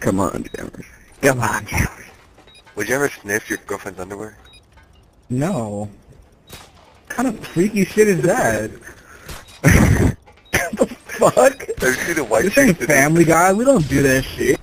Come on, Jammers. Come on, Jammers. Would you ever sniff your girlfriend's underwear? No. What kind of freaky shit is that? what the fuck? Have you seen the This ain't Family Guy. We don't do that shit.